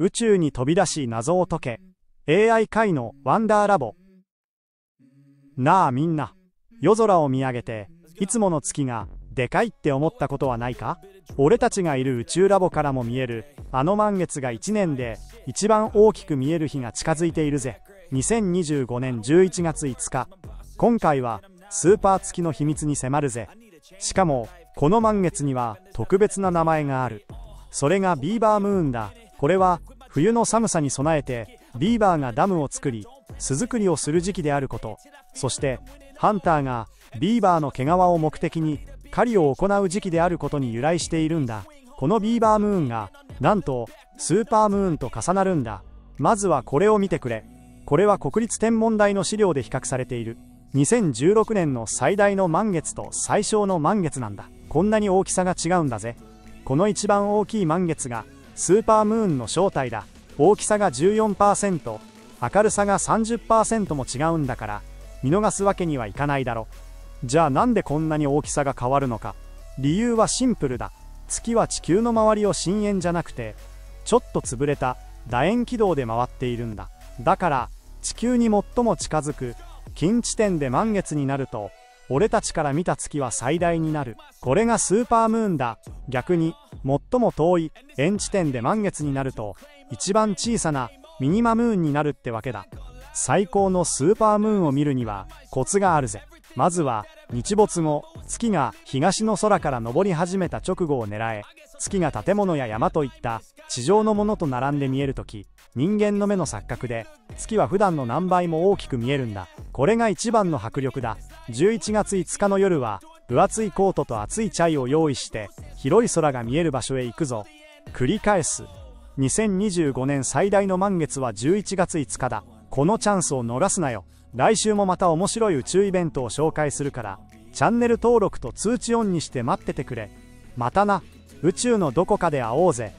宇宙に飛び出し謎を解け AI 界のワンダーラボ。なあみんな夜空を見上げていつもの月がでかいって思ったことはないか？俺たちがいる宇宙ラボからも見えるあの満月が1年で一番大きく見える日が近づいているぜ。2025年11月5日。今回はスーパー月の秘密に迫るぜ。しかもこの満月には特別な名前がある。それがビーバームーンだ。これは冬の寒さに備えてビーバーがダムを作り巣作りをする時期であること。そしてハンターがビーバーの毛皮を目的に狩りを行う時期であることに由来しているんだ。このビーバームーンがなんとスーパームーンと重なるんだ。まずはこれを見てくれ。これは国立天文台の資料で比較されている。2016年の最大の満月と最小の満月なんだ。こんなに大きさが違うんだぜ。この一番大きい満月がスーパームーンの正体だ。大きさが14%明るさが30%も違うんだから見逃すわけにはいかないだろ。じゃあなんでこんなに大きさが変わるのか。理由はシンプルだ。月は地球の周りを深淵じゃなくてちょっと潰れた楕円軌道で回っているんだ。だから地球に最も近づく近地点で満月になると俺たちから見た月は最大になる。これがスーパームーンだ。逆に最も遠い円地点で満月になると一番小さなミニマムーンになるってわけだ。最高のスーパームーンを見るにはコツがあるぜ。まずは日没後月が東の空から昇り始めた直後を狙え。月が建物や山といった地上のものと並んで見えるとき人間の目の錯覚で月は普段の何倍も大きく見えるんだ。これが一番の迫力だ。11月5日の夜は分厚いコートと熱いチャイを用意して広い空が見える場所へ行くぞ。繰り返す。2025年最大の満月は11月5日だ。このチャンスを逃すなよ。来週もまた面白い宇宙イベントを紹介するから。チャンネル登録と通知オンにして待っててくれ。またな。宇宙のどこかで会おうぜ。